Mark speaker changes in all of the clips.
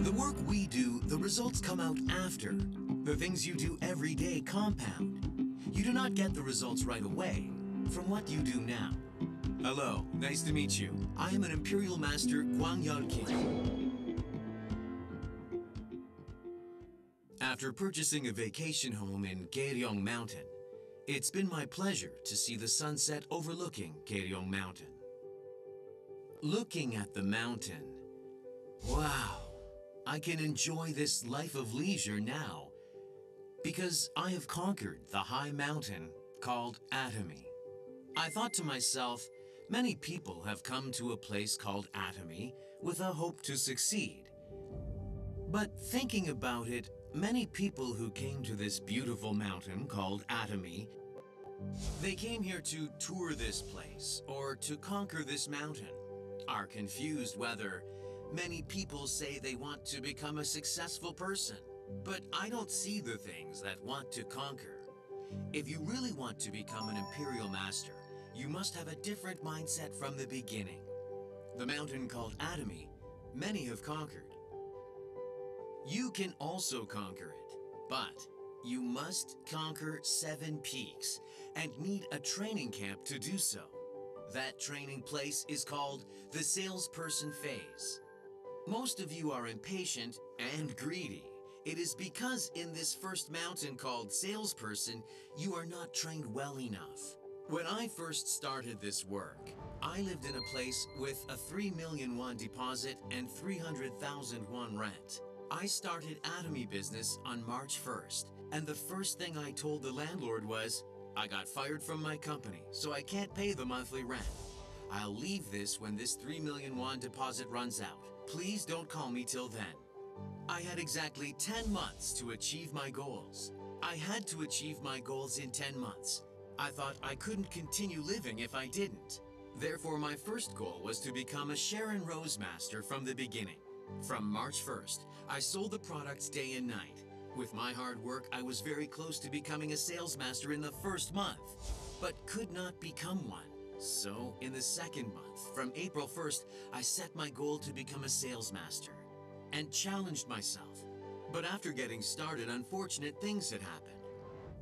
Speaker 1: The work we do, the results come out after. The things you do every day compound. You do not get the results right away from what you do now. Hello, nice to meet you. I am an Imperial Master Guang King. After purchasing a vacation home in Gyeryong Mountain, it's been my pleasure to see the sunset overlooking Gyeryong Mountain. Looking at the mountain, wow, I can enjoy this life of leisure now because I have conquered the high mountain called Atomy. I thought to myself, many people have come to a place called Atomy with a hope to succeed. But thinking about it, many people who came to this beautiful mountain called Atomy, they came here to tour this place or to conquer this mountain, are confused whether many people say they want to become a successful person. But I don't see the things that want to conquer. If you really want to become an Imperial Master, you must have a different mindset from the beginning. The mountain called Atomy, many have conquered. You can also conquer it, but you must conquer seven peaks and need a training camp to do so. That training place is called the Salesperson Phase. Most of you are impatient and greedy. It is because in this first mountain called Salesperson, you are not trained well enough. When I first started this work, I lived in a place with a 3 million won deposit and 300,000 won rent. I started Atomy business on March 1st, and the first thing I told the landlord was, I got fired from my company, so I can't pay the monthly rent. I'll leave this when this 3 million won deposit runs out. Please don't call me till then. I had exactly 10 months to achieve my goals. I had to achieve my goals in 10 months. I thought I couldn't continue living if I didn't. Therefore, my first goal was to become a Sharon Rose Master from the beginning. From March 1st, I sold the products day and night. With my hard work, I was very close to becoming a sales master in the first month, but could not become one. So, in the second month, from April 1st, I set my goal to become a sales master and challenged myself. But after getting started, unfortunate things had happened.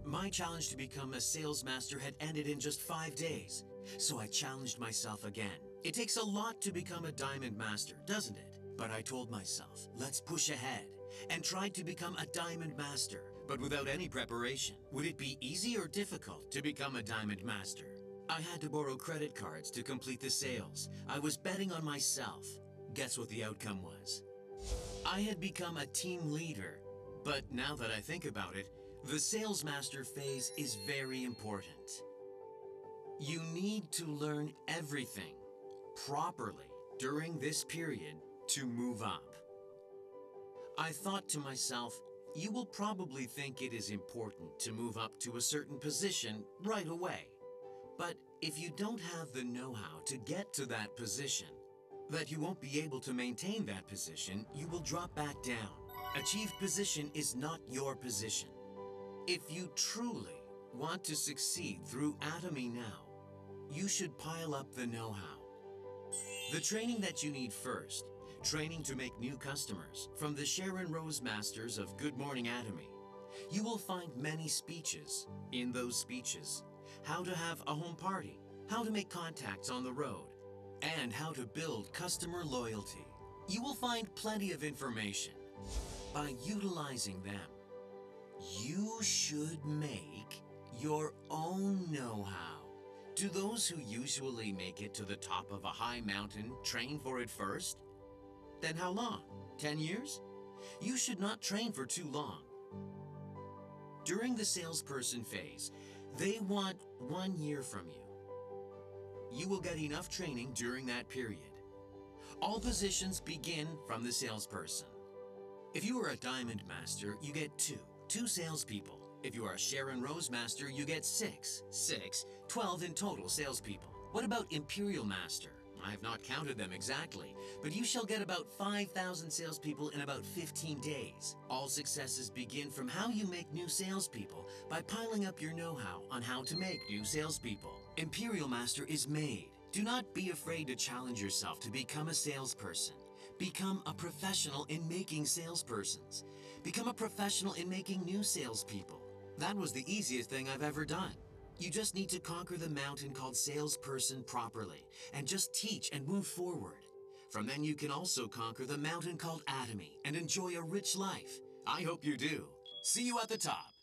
Speaker 1: My challenge to become a sales master had ended in just five days, so I challenged myself again. It takes a lot to become a diamond master, doesn't it? But I told myself, let's push ahead, and tried to become a diamond master, but without any preparation. Would it be easy or difficult to become a diamond master? I had to borrow credit cards to complete the sales. I was betting on myself. Guess what the outcome was? I had become a team leader. But now that I think about it, the sales master phase is very important. You need to learn everything properly during this period to move up. I thought to myself, you will probably think it is important to move up to a certain position right away. But if you don't have the know-how to get to that position, that you won't be able to maintain that position, you will drop back down. Achieved position is not your position. If you truly want to succeed through Atomy now, you should pile up the know-how. The training that you need first, training to make new customers from the Sharon Rose Masters of Good Morning Atomy. You will find many speeches. In those speeches, how to have a home party, how to make contacts on the road, and how to build customer loyalty. You will find plenty of information. By utilizing them, you should make your own know-how. Do those who usually make it to the top of a high mountain train for it first? Then how long? 10 years? You should not train for too long. During the salesperson phase, they want one year from you. You will get enough training during that period. All positions begin from the salesperson. If you are a Diamond Master, you get two, two salespeople. If you are a Sharon Rose Master, you get six, six, 12 in total salespeople. What about Imperial Master? I have not counted them exactly, but you shall get about 5,000 salespeople in about 15 days. All successes begin from how you make new salespeople by piling up your know-how on how to make new salespeople. Imperial Master is made. Do not be afraid to challenge yourself to become a salesperson. Become a professional in making salespersons. Become a professional in making new salespeople. That was the easiest thing I've ever done. You just need to conquer the mountain called salesperson properly and just teach and move forward. From then you can also conquer the mountain called atomy and enjoy a rich life. I hope you do. See you at the top.